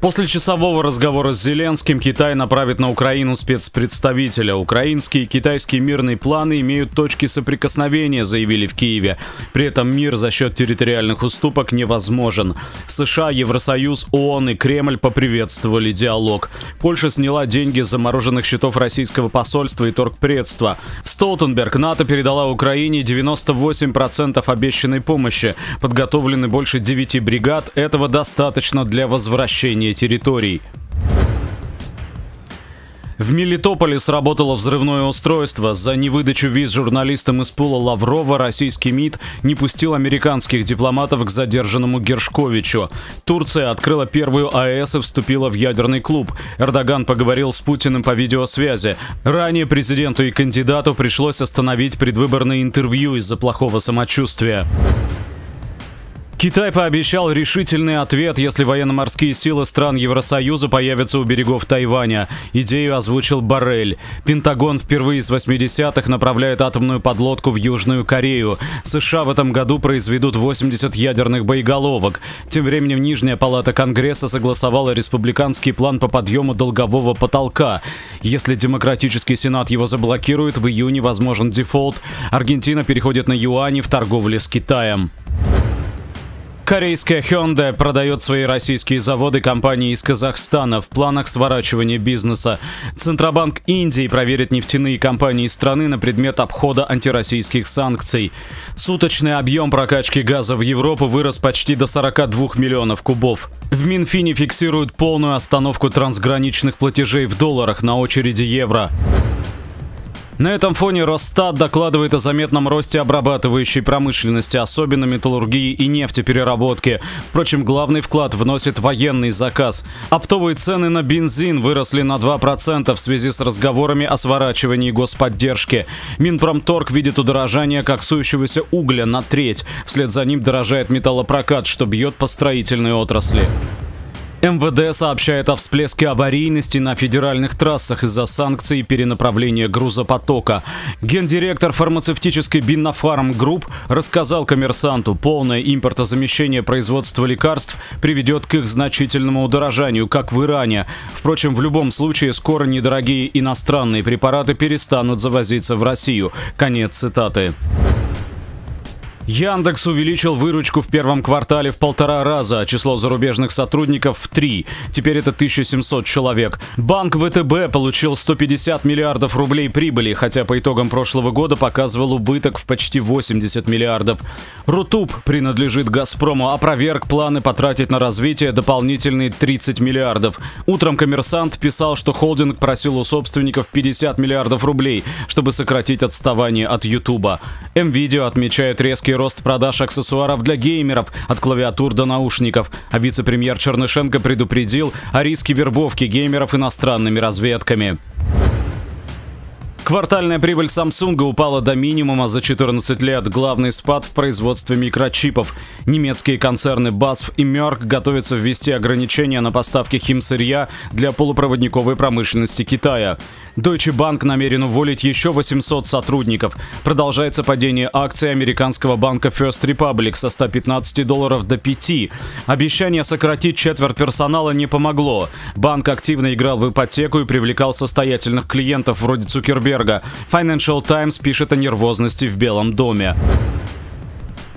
После часового разговора с Зеленским Китай направит на Украину спецпредставителя. Украинские и китайские мирные планы имеют точки соприкосновения, заявили в Киеве. При этом мир за счет территориальных уступок невозможен. США, Евросоюз, ООН и Кремль поприветствовали диалог. Польша сняла деньги с замороженных счетов российского посольства и торгпредства. Столтенберг, НАТО передала Украине 98% обещанной помощи. Подготовлены больше 9 бригад. Этого достаточно для возвращения территорий. В Мелитополе сработало взрывное устройство. За невыдачу виз журналистам из пула Лаврова российский МИД не пустил американских дипломатов к задержанному Гершковичу. Турция открыла первую АЭС и вступила в ядерный клуб. Эрдоган поговорил с Путиным по видеосвязи. Ранее президенту и кандидату пришлось остановить предвыборное интервью из-за плохого самочувствия. Китай пообещал решительный ответ, если военно-морские силы стран Евросоюза появятся у берегов Тайваня. Идею озвучил Барель. Пентагон впервые с 80-х направляет атомную подлодку в Южную Корею. США в этом году произведут 80 ядерных боеголовок. Тем временем Нижняя палата Конгресса согласовала республиканский план по подъему долгового потолка. Если демократический сенат его заблокирует, в июне возможен дефолт. Аргентина переходит на юани в торговле с Китаем. Корейская Hyundai продает свои российские заводы компании из Казахстана в планах сворачивания бизнеса. Центробанк Индии проверит нефтяные компании страны на предмет обхода антироссийских санкций. Суточный объем прокачки газа в Европу вырос почти до 42 миллионов кубов. В Минфине фиксируют полную остановку трансграничных платежей в долларах на очереди евро. На этом фоне Росстат докладывает о заметном росте обрабатывающей промышленности, особенно металлургии и нефтепереработки. Впрочем, главный вклад вносит военный заказ. Оптовые цены на бензин выросли на 2% в связи с разговорами о сворачивании господдержки. Минпромторг видит удорожание коксующегося угля на треть. Вслед за ним дорожает металлопрокат, что бьет по строительной отрасли. МВД сообщает о всплеске аварийности на федеральных трассах из-за санкций перенаправления грузопотока. Гендиректор фармацевтической Биннофарм Групп рассказал коммерсанту, полное импортозамещение производства лекарств приведет к их значительному удорожанию, как в Иране. Впрочем, в любом случае скоро недорогие иностранные препараты перестанут завозиться в Россию. Конец цитаты. Яндекс увеличил выручку в первом квартале в полтора раза, а число зарубежных сотрудников в три. Теперь это 1700 человек. Банк ВТБ получил 150 миллиардов рублей прибыли, хотя по итогам прошлого года показывал убыток в почти 80 миллиардов. Рутуб принадлежит Газпрому, опроверг планы потратить на развитие дополнительные 30 миллиардов. Утром коммерсант писал, что холдинг просил у собственников 50 миллиардов рублей, чтобы сократить отставание от Ютуба. МВидео отмечает резкий рост продаж аксессуаров для геймеров, от клавиатур до наушников. А вице-премьер Чернышенко предупредил о риске вербовки геймеров иностранными разведками. Квартальная прибыль Samsung упала до минимума за 14 лет. Главный спад в производстве микрочипов. Немецкие концерны BASF и Merck готовятся ввести ограничения на поставки химсырья для полупроводниковой промышленности Китая. Deutsche Bank намерен уволить еще 800 сотрудников. Продолжается падение акций американского банка First Republic со 115 долларов до 5. Обещание сократить четверть персонала не помогло. Банк активно играл в ипотеку и привлекал состоятельных клиентов вроде Цукерберга. Financial Times пишет о нервозности в Белом доме.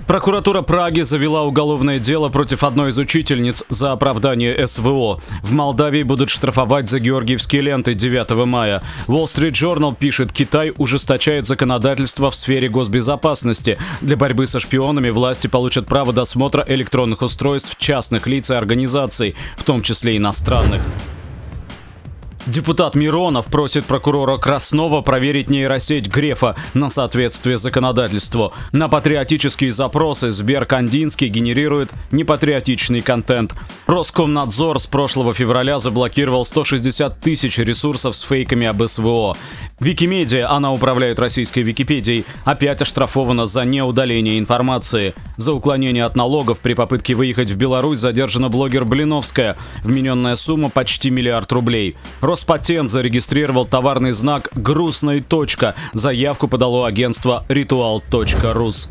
Прокуратура Праги завела уголовное дело против одной из учительниц за оправдание СВО. В Молдавии будут штрафовать за георгиевские ленты 9 мая. Wall Street Journal пишет, Китай ужесточает законодательство в сфере госбезопасности. Для борьбы со шпионами власти получат право досмотра электронных устройств частных лиц и организаций, в том числе иностранных. Депутат Миронов просит прокурора Краснова проверить нейросеть Грефа на соответствие законодательству. На патриотические запросы Сберкандинский генерирует непатриотичный контент. Роскомнадзор с прошлого февраля заблокировал 160 тысяч ресурсов с фейками об СВО. Викимедиа, она управляет российской Википедией, опять оштрафована за неудаление информации. За уклонение от налогов при попытке выехать в Беларусь задержана блогер Блиновская. Вмененная сумма почти миллиард рублей. Роспатент зарегистрировал товарный знак «Грустная точка». Заявку подало агентство «Ритуал.рус».